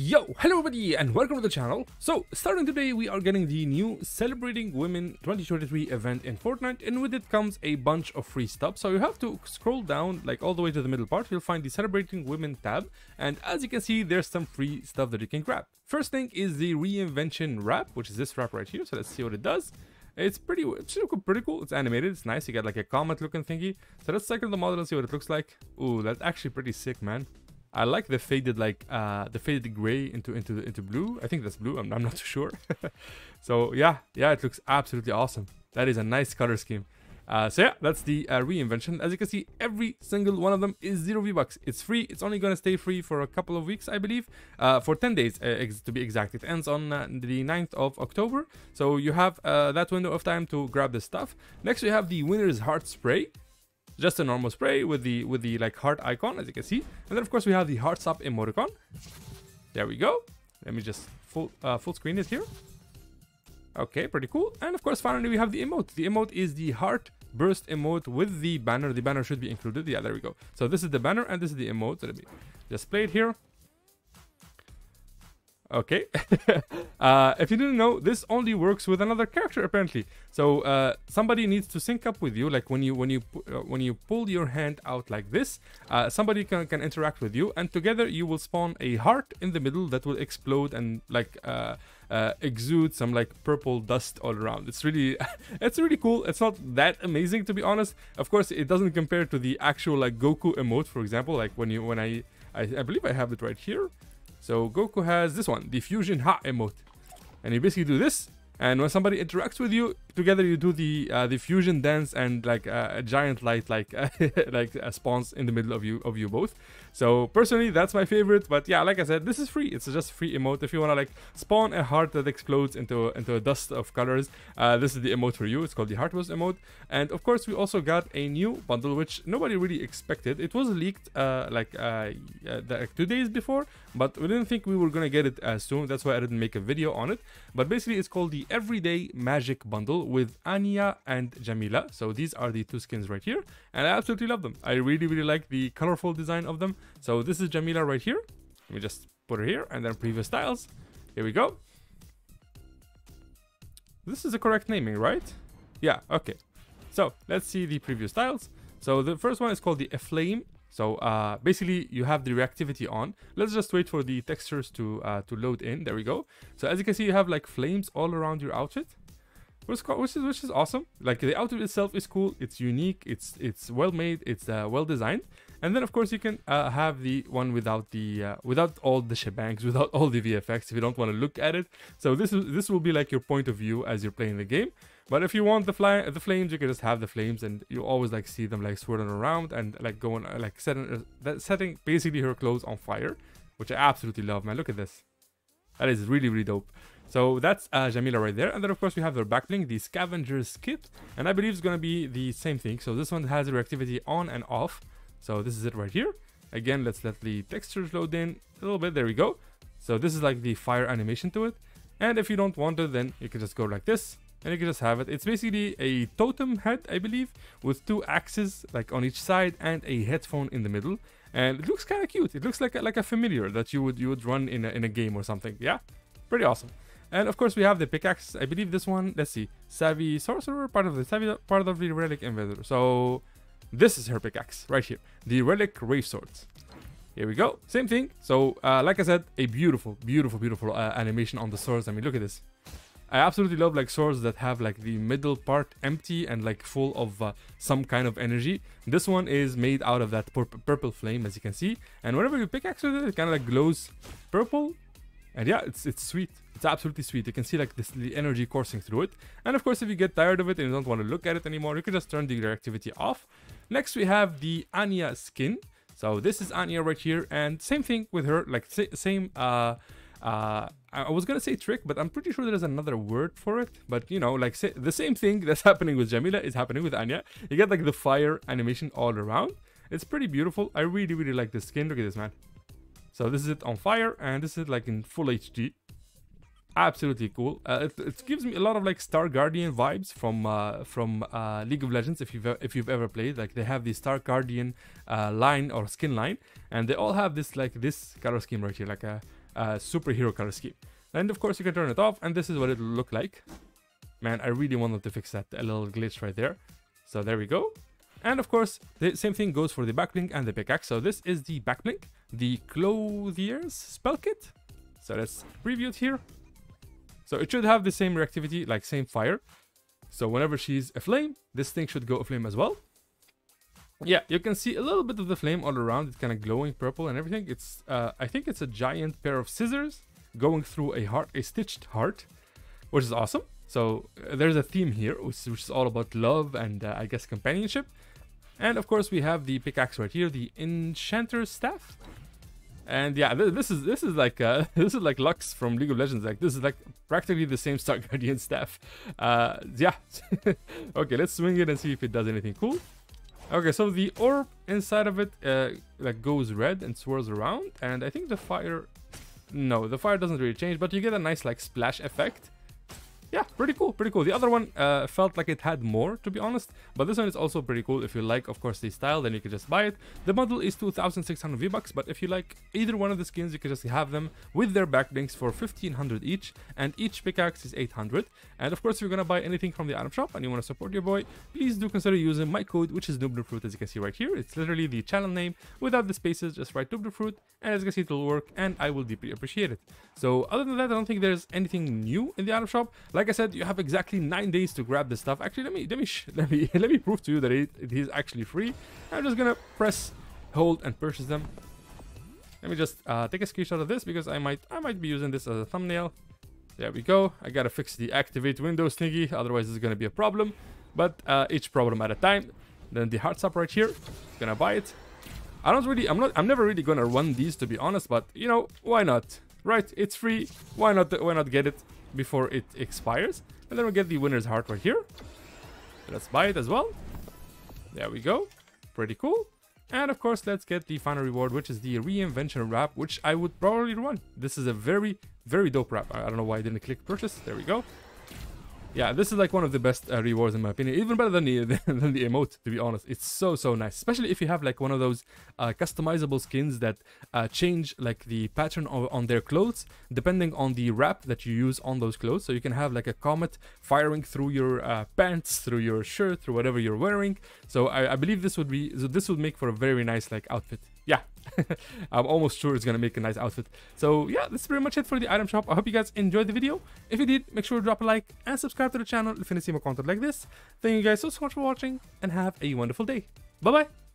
Yo, hello everybody and welcome to the channel. So, starting today we are getting the new Celebrating Women 2023 event in Fortnite and with it comes a bunch of free stuff. So you have to scroll down like all the way to the middle part, you'll find the Celebrating Women tab and as you can see there's some free stuff that you can grab. First thing is the Reinvention wrap, which is this wrap right here, so let's see what it does. It's pretty, it's pretty cool. It's animated. It's nice. You get like a comet looking thingy. So let's cycle the model and see what it looks like. Ooh, that's actually pretty sick, man. I like the faded like uh the faded gray into into into blue. I think that's blue. I'm, I'm not too sure. so yeah, yeah, it looks absolutely awesome. That is a nice color scheme. Uh, so yeah, that's the uh, reinvention. As you can see, every single one of them is zero V-Bucks. It's free. It's only going to stay free for a couple of weeks, I believe. Uh, for 10 days, uh, to be exact. It ends on uh, the 9th of October. So you have uh, that window of time to grab the stuff. Next, we have the Winner's Heart Spray just a normal spray with the with the like heart icon as you can see. And then of course we have the hearts up emoticon. There we go. Let me just full uh, full screen it here. Okay pretty cool. And of course finally we have the emote. The emote is the heart burst emote with the banner. The banner should be included. Yeah there we go. So this is the banner and this is the emote. So let me just play it here Okay. uh, if you didn't know, this only works with another character apparently. So uh, somebody needs to sync up with you. Like when you when you uh, when you pull your hand out like this, uh, somebody can can interact with you, and together you will spawn a heart in the middle that will explode and like uh, uh, exude some like purple dust all around. It's really it's really cool. It's not that amazing to be honest. Of course, it doesn't compare to the actual like Goku emote, for example. Like when you when I I, I believe I have it right here. So Goku has this one, the Fusion Ha emote. And you basically do this, and when somebody interacts with you, together you do the uh, the fusion dance and like uh, a giant light like like uh, spawns in the middle of you of you both. So personally, that's my favorite. But yeah, like I said, this is free. It's just a free emote. If you wanna like spawn a heart that explodes into into a dust of colors, uh, this is the emote for you. It's called the Heartburst emote. And of course, we also got a new bundle which nobody really expected. It was leaked uh, like like two days before, but we didn't think we were gonna get it as soon. That's why I didn't make a video on it. But basically, it's called the Everyday Magic Bundle with Anya and Jamila. So these are the two skins right here. And I absolutely love them. I really, really like the colorful design of them. So this is Jamila right here. Let me just put her here and then previous styles. Here we go. This is the correct naming, right? Yeah, okay. So let's see the previous styles. So the first one is called the Flame. So uh, basically you have the reactivity on. Let's just wait for the textures to uh, to load in. There we go. So as you can see, you have like flames all around your outfit which, is which is awesome. Like the outfit itself is cool. It's unique. It's it's well made. It's uh, well designed. And then of course you can uh, have the one without the uh, without all the shebangs, without all the VFX if you don't want to look at it. So this is this will be like your point of view as you're playing the game. But if you want the fly the flames, you can just have the flames, and you always like see them like swirling around and like going uh, like setting uh, setting basically her clothes on fire, which I absolutely love, man. Look at this. That is really really dope. So that's uh, Jamila right there. And then of course we have their back bling, the Scavenger's Kit. And I believe it's going to be the same thing. So this one has reactivity on and off. So this is it right here. Again, let's let the textures load in a little bit. There we go. So this is like the fire animation to it. And if you don't want it, then you can just go like this. And you can just have it. It's basically a totem head, I believe, with two axes like on each side and a headphone in the middle. And it looks kind of cute. It looks like a, like a familiar that you would you would run in a, in a game or something. Yeah, pretty awesome. And of course we have the pickaxe. I believe this one, let's see, Savvy Sorcerer, part of the Savvy, part of the Relic Invader. So this is her pickaxe right here, the Relic Rave Swords. Here we go, same thing. So uh, like I said, a beautiful, beautiful, beautiful uh, animation on the swords. I mean, look at this. I absolutely love like swords that have like the middle part empty and like full of uh, some kind of energy. This one is made out of that pur purple flame as you can see. And whenever you pickaxe with it, it kind of like glows purple. And yeah, it's it's sweet. It's absolutely sweet. You can see like this the energy coursing through it. And of course, if you get tired of it and you don't want to look at it anymore, you can just turn the reactivity off. Next, we have the Anya skin. So this is Anya right here, and same thing with her, like same. Uh, uh, I was gonna say trick, but I'm pretty sure there's another word for it. But you know, like say, the same thing that's happening with Jamila is happening with Anya. You get like the fire animation all around. It's pretty beautiful. I really, really like the skin. Look at this, man. So this is it on fire, and this is like in full HD absolutely cool. Uh, it, it, gives me a lot of like Star Guardian vibes from uh, from uh, League of Legends. If you've if you've ever played, like they have the Star Guardian uh, line or skin line, and they all have this like this color scheme right here, like a uh, superhero color scheme. And of course you can turn it off and this is what it will look like. Man, I really wanted to fix that a little glitch right there. So there we go. And of course, the same thing goes for the back bling and the pickaxe. So this is the back bling, the Clothier's spell kit. So let's preview it here. So it should have the same reactivity, like same fire. So whenever she's aflame, this thing should go aflame as well. Yeah, you can see a little bit of the flame all around. It's kind of glowing purple and everything. It's, uh, I think it's a giant pair of scissors going through a heart, a stitched heart, which is awesome. So uh, there's a theme here, which, which, is all about love and uh, I guess companionship. And of course we have the pickaxe right here, the Enchanter's Staff. And yeah, th this is this is like uh, this is like Lux from League of Legends. Like this is like practically the same Star Guardian staff. Uh, yeah. okay, let's swing it and see if it does anything cool. Okay, so the orb inside of it uh, like goes red and swirls around, and I think the fire. No, the fire doesn't really change, but you get a nice like splash effect yeah, pretty cool, pretty cool. The other one uh, felt like it had more, to be honest, but this one is also pretty cool. If you like, of course, the style, then you can just buy it. The model is 2,600 V-Bucks, but if you like either one of the skins, you can just have them with their back blings for 1,500 each, and each pickaxe is 800. And of course, if you're gonna buy anything from the item shop and you want to support your boy, please do consider using my code, which is NoobNoobFruit, as you can see right here. It's literally the channel name without the spaces, just write NoobNoobFruit, and as you can see, it will work, and I will deeply appreciate it. So other than that, I don't think there's anything new in the item shop. Like I said, you have exactly nine days to grab this stuff. Actually, let me let me let me let me prove to you that it, it is actually free. I'm just gonna press hold and purchase them. Let me just uh, take a screenshot of this because I might I might be using this as a thumbnail. There we go. I gotta fix the activate window thingy, otherwise it's gonna be a problem. But uh, each problem at a time. Then the hearts up right here. Gonna buy it. I don't really, I'm not, I'm never really gonna run these to be honest, but you know, why not? Right, it's free. Why not, why not get it before it expires? And then we get the winner's heart right here. Let's buy it as well. There we go. Pretty cool. And of course, let's get the final reward, which is the reinvention wrap, which I would probably run. This is a very, very dope wrap. I don't know why I didn't click purchase. There we go. Yeah, this is like one of the best uh, rewards in my opinion. Even better than the than the emote, to be honest. It's so so nice, especially if you have like one of those uh, customizable skins that uh, change like the pattern of, on their clothes depending on the wrap that you use on those clothes. So you can have like a comet firing through your uh, pants, through your shirt, through whatever you're wearing. So I, I believe this would be so this would make for a very nice like outfit yeah, I'm almost sure it's gonna make a nice outfit. So yeah, that's pretty much it for the item shop. I hope you guys enjoyed the video. If you did, make sure to drop a like and subscribe to the channel if you want to see more content like this. Thank you guys so, so much for watching and have a wonderful day. Bye bye.